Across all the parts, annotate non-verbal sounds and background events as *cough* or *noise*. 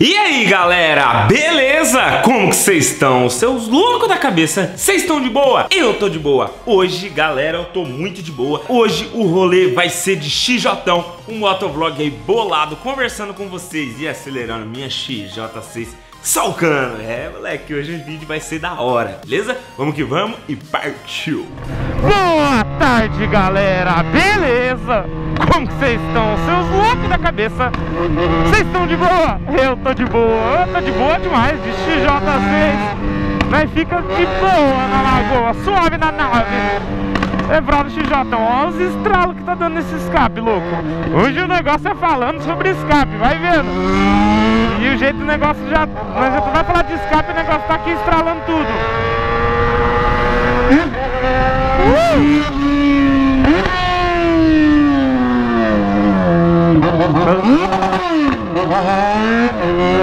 E aí galera, beleza? Como que vocês estão? Seus loucos da cabeça, vocês estão de boa? Eu tô de boa. Hoje, galera, eu tô muito de boa. Hoje o rolê vai ser de XJ, um motovlog aí bolado, conversando com vocês e acelerando minha XJ6 Salcando. É, moleque, hoje o vídeo vai ser da hora, beleza? Vamos que vamos e partiu! Boa tarde, galera! Beleza? Como vocês estão? Seus loucos da cabeça! Vocês estão de boa? Eu tô de boa! Eu tô de boa demais, de XJ6! Mas fica de boa na lagoa, suave na nave! É brother XJ, olha os estralos que tá dando nesse escape, louco! Hoje o negócio é falando sobre escape, vai vendo! E o jeito do negócio já. Nós já vai falar de escape, o negócio tá aqui estralando tudo.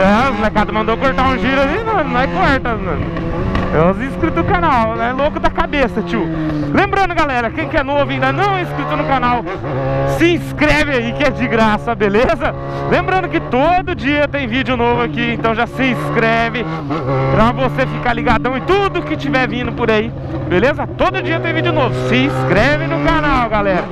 É, o molecada mandou cortar um giro ali, não, não é corta, mano. É os inscritos do canal, é louco da cabeça, tio. Lembrando, galera, quem que é novo e ainda não é inscrito no canal, se inscreve aí que é de graça, beleza? Lembrando que todo dia tem vídeo novo aqui, então já se inscreve pra você ficar ligadão em tudo que tiver vindo por aí, beleza? Todo dia tem vídeo novo, se inscreve no canal, galera.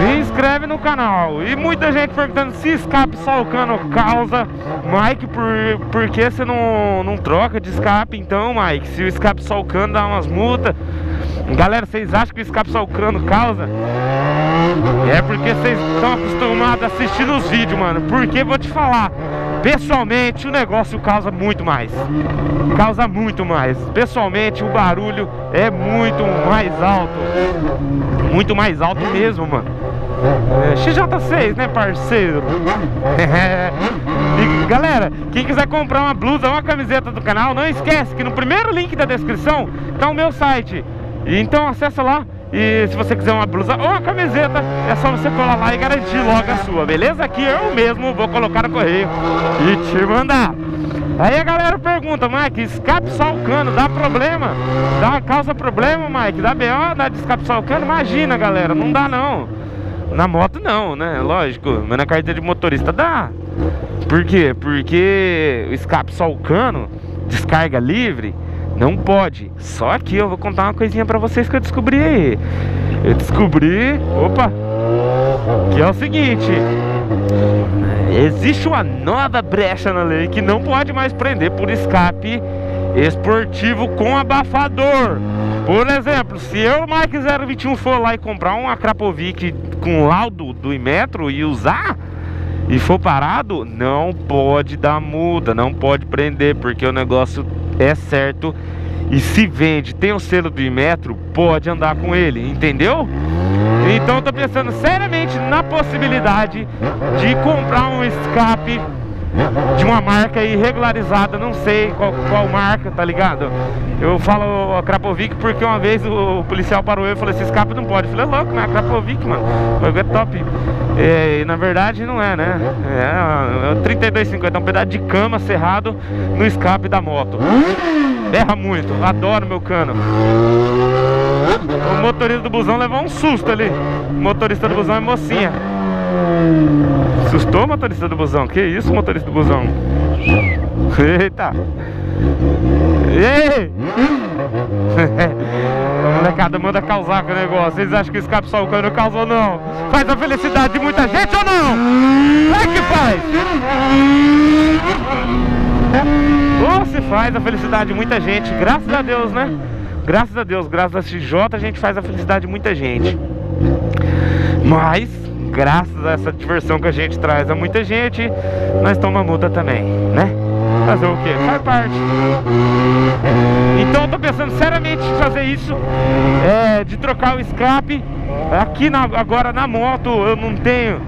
Se inscreve no canal. E muita gente perguntando se escape só o cano causa. Mike, por, por que você não, não troca de escape então, Mike? Se o escape só o cano dá umas multas. Galera, vocês acham que o escape só o cano causa? É porque vocês estão acostumados a assistir os vídeos, mano. Porque vou te falar, pessoalmente o negócio causa muito mais. Causa muito mais. Pessoalmente o barulho é muito mais alto. Muito mais alto mesmo, mano. É, XJ6, né, parceiro? *laughs* e, galera, quem quiser comprar uma blusa ou uma camiseta do canal, não esquece que no primeiro link da descrição tá o meu site. Então acessa lá e se você quiser uma blusa ou uma camiseta, é só você colar lá e garantir logo a sua, beleza? Aqui eu mesmo vou colocar no correio e te mandar. Aí a galera pergunta, Mike, escape só o cano, dá problema? Dá, causa problema, Mike? Dá BO, dá de escape só o cano? Imagina, galera, não dá não. Na moto não, né? Lógico, mas na carteira de motorista dá. Por quê? Porque o escape só o cano, descarga livre, não pode. Só que eu vou contar uma coisinha pra vocês que eu descobri aí. Eu descobri... Opa! Que é o seguinte... Existe uma nova brecha na lei que não pode mais prender por escape esportivo com abafador. Por exemplo, se eu, Mike 021, for lá e comprar um Akrapovic com laudo do Imetro e usar e for parado, não pode dar multa, não pode prender, porque o negócio é certo e se vende, tem o selo do Imetro, pode andar com ele, entendeu? Então eu tô pensando seriamente na possibilidade de comprar um escape de uma marca irregularizada, não sei qual, qual marca, tá ligado? Eu falo a Krapovic porque uma vez o policial parou eu e falou, esse escape não pode. Eu falei, é louco, é a Krapovic, mano, é top. É, e na verdade não é, né? É, é 3250, é um pedaço de cama cerrado no escape da moto. Erra muito, adoro meu cano. O motorista do busão levou um susto ali. O motorista do busão é mocinha. Assustou motorista do busão? Que isso, motorista do busão? Eita! Ei! *laughs* a molecada manda causar com o negócio. Vocês acham que o escape só o cano causa ou não? Faz a felicidade de muita gente ou não? É que faz! Ou se faz a felicidade de muita gente, graças a Deus, né? Graças a Deus, graças a XJ a gente faz a felicidade de muita gente. Mas graças a essa diversão que a gente traz a muita gente, nós tomamos multa também, né? Fazer o que? Faz parte. Então eu tô pensando seriamente em fazer isso, é, de trocar o escape. Aqui na, agora na moto eu não tenho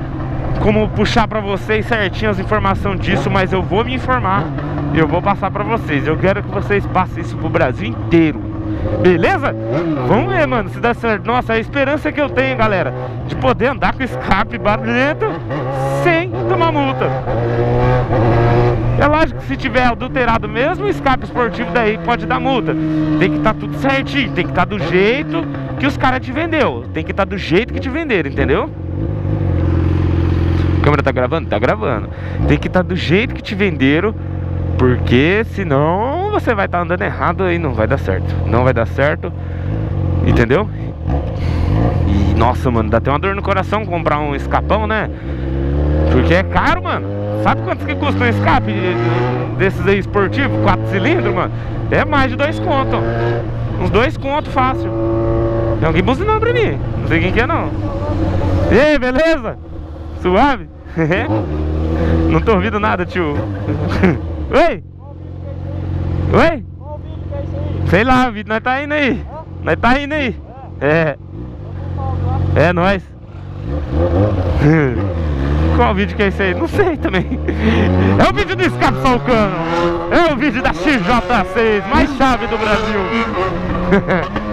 como puxar pra vocês certinho as informações disso, mas eu vou me informar e eu vou passar pra vocês. Eu quero que vocês passem isso pro Brasil inteiro. Beleza? Vamos ver, mano, se dá certo. Nossa, a esperança que eu tenho, galera, de poder andar com escape barulhento sem tomar multa. É lógico que se tiver adulterado mesmo, o escape esportivo daí pode dar multa. Tem que estar tá tudo certinho, tem que estar tá do jeito que os caras te vendeu. Tem que estar tá do jeito que te venderam, entendeu? câmera tá gravando? Tá gravando. Tem que estar tá do jeito que te venderam, porque senão você vai estar tá andando errado e não vai dar certo. Não vai dar certo, entendeu? E nossa, mano, dá até uma dor no coração comprar um escapão, né? Porque é caro, mano. Sabe quanto que custa um escape desses aí esportivos? 4 cilindros, mano? É mais de dois contos. Uns dois contos fácil. Tem alguém buzinando pra mim. Não sei quem que é não. E aí, beleza? Suave? *laughs* Não tô ouvindo nada, tio. *laughs* Oi? Oi? Sei lá, vídeo nós tá indo aí. Nós tá indo aí. É. É nóis. *laughs* Qual vídeo que é esse aí? Não sei também. É o vídeo do escape salcano. É o vídeo da XJ6, mais chave do Brasil. *laughs*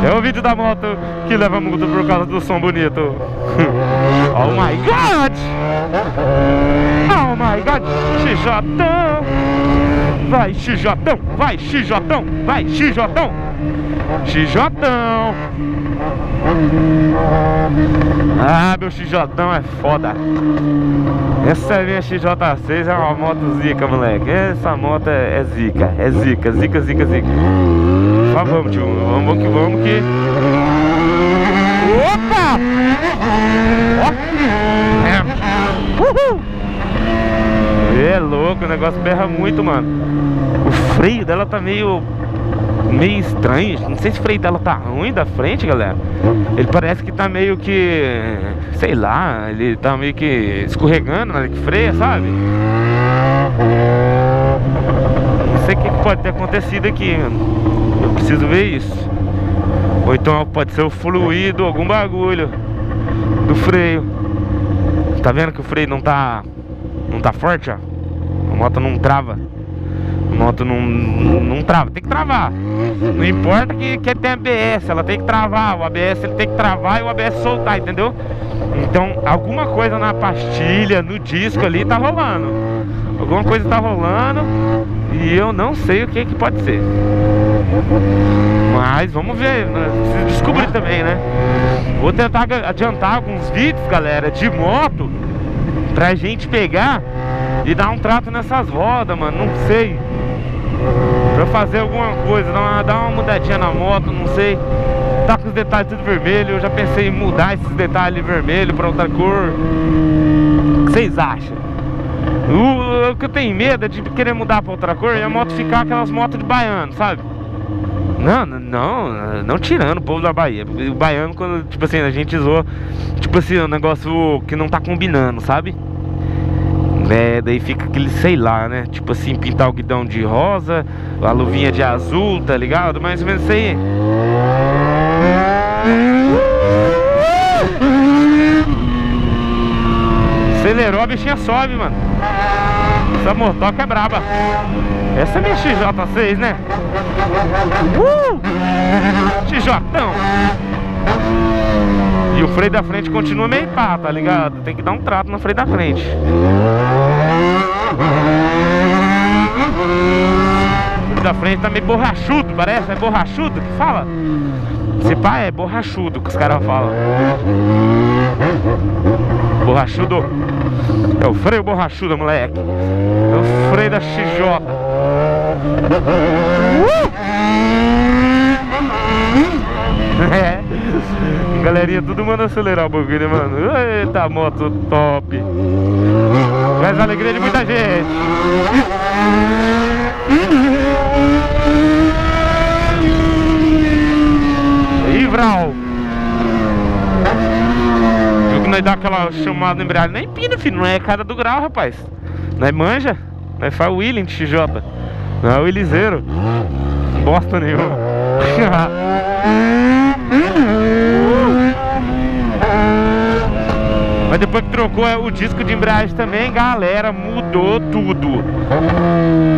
É o vídeo da moto que leva multa por causa do som bonito. *laughs* oh my god! Oh my god! XJ! Vai, XJ! Vai, XJ! Vai, XJ! XJ! Ah, meu XJ é foda. Essa é minha XJ6 é uma moto zica, moleque. Essa moto é, é zica, é zica, zica, zica, zica. Só vamos, tio. Vamos que vamos que. Opa! É. É louco, o negócio berra muito, mano. O freio dela tá meio meio estranho. Não sei se o freio dela tá ruim da frente, galera. Ele parece que tá meio que. Sei lá, ele tá meio que escorregando na hora que freia, sabe? Não sei o que pode ter acontecido aqui. Eu preciso ver isso. Ou então pode ser o fluido, algum bagulho do freio. Tá vendo que o freio não tá. Não tá forte, ó? A moto não trava moto não, não trava, tem que travar. Não importa que, que tem ABS, ela tem que travar. O ABS ele tem que travar e o ABS soltar, entendeu? Então alguma coisa na pastilha, no disco ali tá rolando. Alguma coisa tá rolando e eu não sei o que, que pode ser. Mas vamos ver, né? preciso descobrir também, né? Vou tentar adiantar alguns vídeos, galera, de moto pra gente pegar e dar um trato nessas rodas, mano. Não sei. Pra fazer alguma coisa, dar uma, dar uma mudadinha na moto, não sei Tá com os detalhes tudo vermelho Eu já pensei em mudar esses detalhes vermelho pra outra cor O que vocês acham? O, o que eu tenho medo é de querer mudar pra outra cor E a moto ficar aquelas motos de baiano, sabe? Não, não, não tirando o povo da Bahia O baiano, quando, tipo assim, a gente zoa Tipo assim, um negócio que não tá combinando, sabe? É, daí fica aquele, sei lá, né? Tipo assim, pintar o guidão de rosa, a luvinha de azul, tá ligado? Mais ou menos isso aí. Acelerou, a bichinha sobe, mano. Essa motoca é braba. Essa é minha XJ6, né? Uh! XJ! E o freio da frente continua meio pá, tá ligado? Tem que dar um trato no freio da frente. O freio da frente tá meio borrachudo, parece? É borrachudo que fala? Esse pá é borrachudo que os caras falam. Borrachudo. É o freio borrachudo, moleque. É o freio da XJ. Uh! É. Galerinha, tudo manda acelerar o bagulho, mano. Eita, moto top. Traz a alegria de muita gente. E Vral. Viu que nós dá aquela chamada embreagem? Nem pina, filho. Não é cara do grau, rapaz. Nós manja. Nós faz o William de XJ. Não é o Eliseiro. Bosta nenhuma. *laughs* Mas depois que trocou é, o disco de embreagem também, galera, mudou tudo.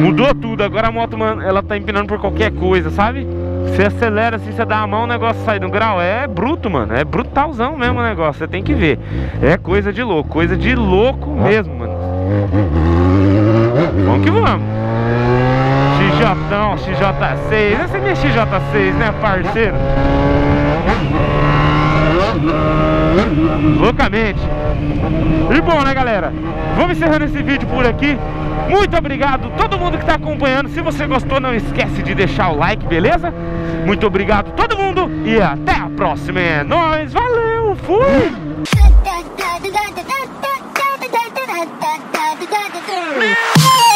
Mudou tudo. Agora a moto, mano, ela tá empinando por qualquer coisa, sabe? Você acelera assim, você dá a mão, o negócio sai do grau. É bruto, mano. É brutalzão mesmo o negócio. Você tem que ver. É coisa de louco. Coisa de louco mesmo, mano. Vamos que vamos. XJ, XJ6. Essa é minha XJ6, né, parceiro? Loucamente. E bom, né, galera? Vamos encerrando esse vídeo por aqui. Muito obrigado todo mundo que está acompanhando. Se você gostou, não esquece de deixar o like, beleza? Muito obrigado todo mundo e até a próxima. É nóis, valeu, fui! Meu!